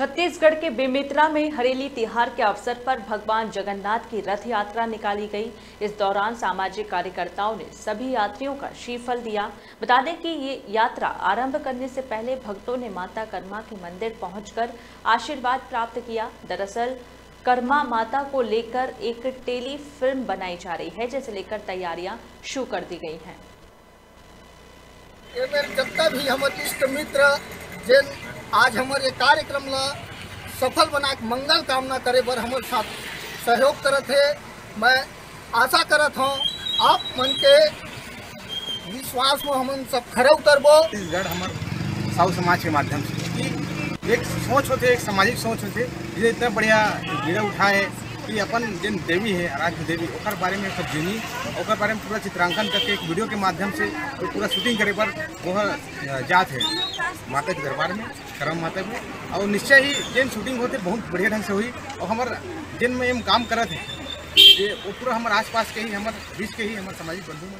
छत्तीसगढ़ के बेमेतरा में हरेली तिहार के अवसर पर भगवान जगन्नाथ की रथ यात्रा निकाली गई। इस दौरान सामाजिक कार्यकर्ताओं ने सभी यात्रियों का श्रीफल दिया। बता दें कि ये यात्रा आरंभ करने से पहले भक्तों ने माता कर्मा के मंदिर पहुंचकर आशीर्वाद प्राप्त किया। दरअसल, कर्मा माता को लेकर एक टेली फ़िल्म बनाई जा रही है, जिसे लेकर तैयारियाँ शुरू कर दी गई हैं। जितना भी इष्ट मित्र, जेन आज हमारे कार्यक्रम ला सफल बना मंगल कामना करे पर हमारे साथ सहयोग करत है। मैं आशा करत हूँ, आप मन के विश्वास में हम सब खड़े उतरबो छत्तीसगढ़ हमार साहु समाज के माध्यम से। एक सोच होते एक सामाजिक सोच होते जे इतना बढ़िया गिरा उठाए कि अपन जिन देवी है, आराध्य देवी और बारे में सब जीनी और बारे में पूरा चित्रांकन करके एक वीडियो के माध्यम से तो पूरा शूटिंग करे पर वह जात है। माता के दरबार में, करम माता में। और निश्चय ही जिन शूटिंग होते बहुत बढ़िया ढंग से हुई। और हमार जिन में हम काम करते है वो पूरा हमारे आसपास के ही, हमारे बीच के ही हमारे सामाजिक बंधु हैं